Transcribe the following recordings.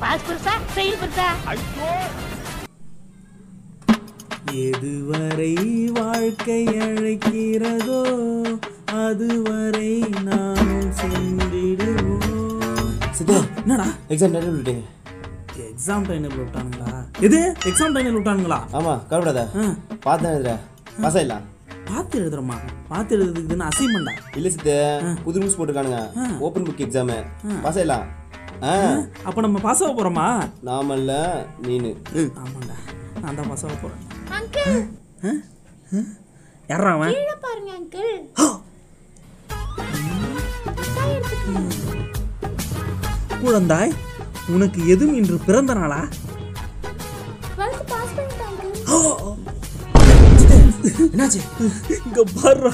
Pass பெருசா செயல் பெருசா எதுவரை வாழ்க்கை அழைக்கிறதோ அதுவரை நாம் சென்றிடுவோம். சித்தா என்னடா? எக்ஸாம் டைம் எக்ஸாம் டைனில் விட்டானுங்களா? எது? எக்ஸாம் டைனில் விட்டானுங்களா? ஆமாம் கவலைப்படாத ஆ. பார்த்தேன் எழுதுற. பாஸ் ஆயிடலாம். பார்த்து எழுதுறமா? பார்த்து எழுதுறதுக்கு இதுன்னு அசைன்மெண்டா இல்லை சித்து புது ரூல்ஸ் போட்டுருக்கானுங்க. ஓப்பன் புக் எக்ஸாமு பாஸ் ஆயிடலாம். ஆ. அப்போ நம்ம பாஸ் ஆக போகிறோமா நாமல்ல நீனு. ஆமாண்டா. நான் தான் பாஸ் ஆக போகிறேன் அங்கிள் யாரா அவன்? கீழே பாருங்க அங்கிள் குழந்தாய் உனக்கு எதுவும் இன்று பிறந்த நாளா? என்னாச்சு? இங்க பாருடா.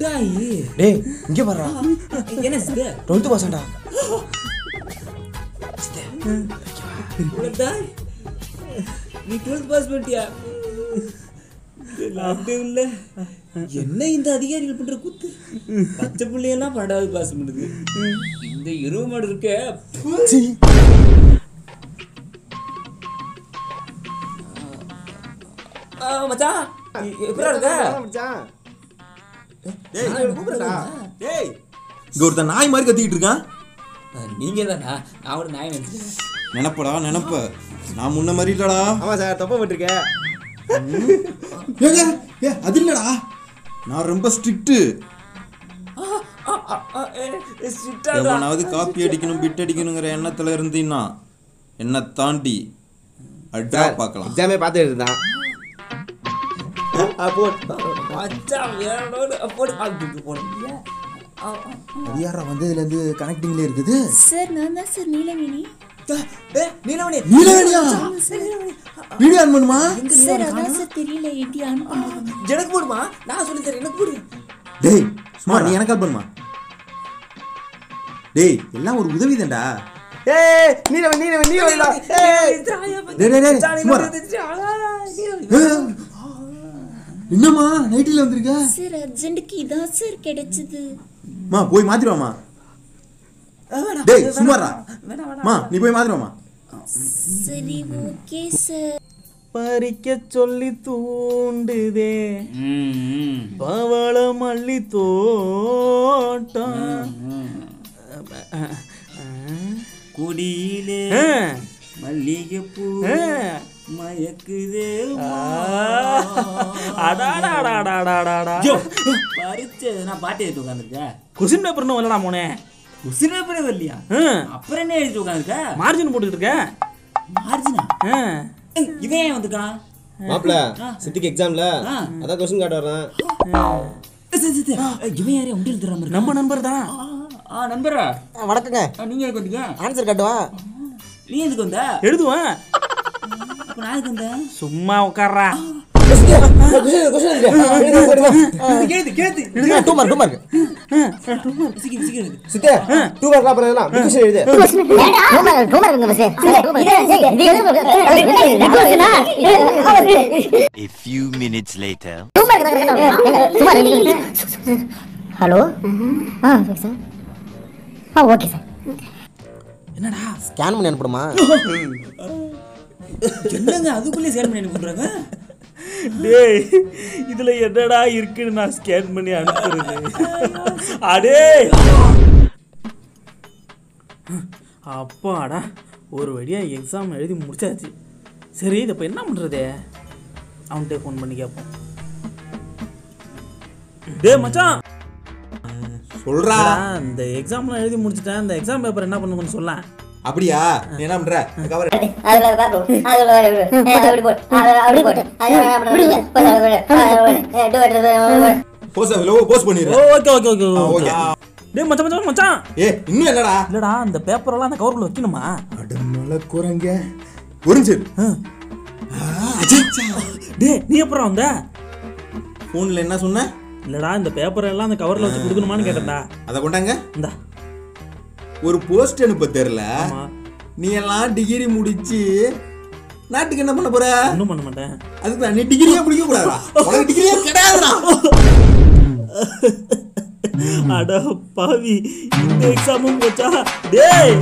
டேய் இங்கே வர்றா என்ன சித்து டுவெல்த்து பாஸ்டா உனக்கு நீ டுவெல்த் பாஸ் பண்ணிட்டியா? இல்ல. என்ன இந்த அதிகாரிகள் பண்ற கூத்து? பச்சை பிள்ளையெல்லாம் பன்னெண்டாவது பாஸ் பண்ணுது. இந்த எருவு மாடு இருக்க ஆ, மச்சான் எப்படா இருக்க? டேய் இங்க ஒருத்தன் நாய் மாதிரி கத்திக்கிட்டு இருக்கான். நீங்க தானா நான் ஒரு நாய் நினைச்சேன். நினப்படா நினப்ப. நான் முன்ன மாதிரி இல்லடா. ஆமாம் சார் தப்பா போட்டிருக்கேன். ஏங்க, ஏ அது இல்லடா. நான் ரொம்ப ஸ்ட்ரிக்ட்டு? எவனாவது காப்பி அடிக்கணும் பிட் அடிக்கணுங்கிற எண்ணத்துல இருந்தீன்னா என்ன தாண்டி அட்ரா பார்க்கலாம். எக்ஸாமே பார்த்து எழுதுதான் அப்போ மச்சான் வேறோட போடு அப்படி போட அது யாரா வந்ததுலேருந்து கனெக்டிங்ல இருக்குது? சார் நான் தான் சார் நீலவேணி. நீலமணி நீலவேணியா வீடியோ ஆன் பண்ணுமா? சார் அதான் சார் தெரியல எப்படி ஆன் எனக்கு போடுமா? நான் சொல்லி தரேன் எனக்கு போடு. டேய் சும்மா நீ எனக்கு பண்ணுமா? டேய் எல்லாம் ஒரு உதவி தான்டா ஏய் நீலவன் நீலவன் நீலவன்டா ஏய். டேய் டேய் டேய் சும்மா இரு. ஏய், என்னம்மா நைட்டில் வந்திருக்க? சார் அர்ஜென்ட்டுக்கு இதான் சார் கிடைச்சது. மா போய் மாத்திருவாமா டேய் சும்மாடா மா நீ போய் மாத்திருவாமா சரி ஓகே சார் பறிக்க சொல்லி தூண்டுதே. பவள மல்லி தோட்டம். குடியிலே. மல்லிகைப்பூ. மயக்குதே அடாடாடாடாடாடா பறிச்சு நான் பாட்டு எழுதி உட்காந்துருக்கேன் கொஸ்டின் பேப்பர் இன்னும் வரலடா மோனே. கொஸ்டின் பேப்பரே வரலையா அப்புறம் என்ன எழுதி உட்காந்துருக்க? மார்ஜின் போட்டுக்கிட்டு இருக்க. மார்ஜினா இவன் ஏன் வந்துக்கான் மாப்பிள சித்திக்கு எக்ஸாம்ல அதான் கொஸ்டின் காட்ட வரேன் இவன் யாரையும் தராம இருக்கான் நம்ம நண்பர் தான்? ஆ நண்பரா? வணக்கங்க. நீங்க எதுக்கு வந்தீங்க? ஆன்சர் காட்டுவா நீ எதுக்கு வந்த? எழுதுவேன் அப்ப நான் எதுக்கு வந்தேன்? சும்மா உட்கார்றா. A few minutes later. Hello ah okay sir ah okay sir scan பண்ணி அனுப்பிடுமா என்னங்க அதுக்குள்ளே சேல் பண்ணி பண்றாங்க டேய் இதுல என்னடா இருக்குன்னு நான் ஸ்கேன் பண்ணி அனுப்புறது? அடே! அப்பாடா ஒரு வழியா எக்ஸாம் எழுதி முடிச்சாச்சு. சரி இதை இப்போ என்ன பண்றது? அவன்கிட்ட ஃபோன் பண்ணி கேட்போம் டேய் மச்சான்! சொல்றா. என்னடா, இந்த எக்ஸாம்லாம் எழுதி முடிச்சிட்டேன். இந்த எக்ஸாம் பேப்பர் என்ன பண்ண கொஞ்சம் சொல்ல அப்படியா நீ என்ன பண்ற கவர் போஸ் லோ போஸ் பண்ணிடுற ஓகே ஓகே ஓகே ஓகே டேய் மச்சான் மச்சான் மச்சான் ஏ இன்னும் என்னடா இல்லடா இந்த பேப்பரெல்லாம் அந்த கவருக்குள்ள வைக்கணுமா அடமல குரங்க ஒரு நிமிஷம் டேய் நீ அப்புறம் வந்த ஃபோன்ல என்ன சொன்ன இல்லடா இந்த பேப்பர் எல்லாம் அந்த கவர்ல வச்சு கொடுக்கணுமான்னு கேட்டேன்டா அதை கொண்டாங்க இந்தா ஒரு போஸ்ட் அனுப்ப தெரியல. நீ எல்லாம் டிகிரி முடிச்சு நாட்டுக்கு என்ன பண்ண போற? ஒன்றும் பண்ண மாட்டேன். அதுக்கு நீ டிகிரியே பிடிக்க கூடாதா? உனக்கு டிகிரியே கிடையாதுடா. அட பாவி இந்த எக்ஸாமும் போச்சா? டேய்!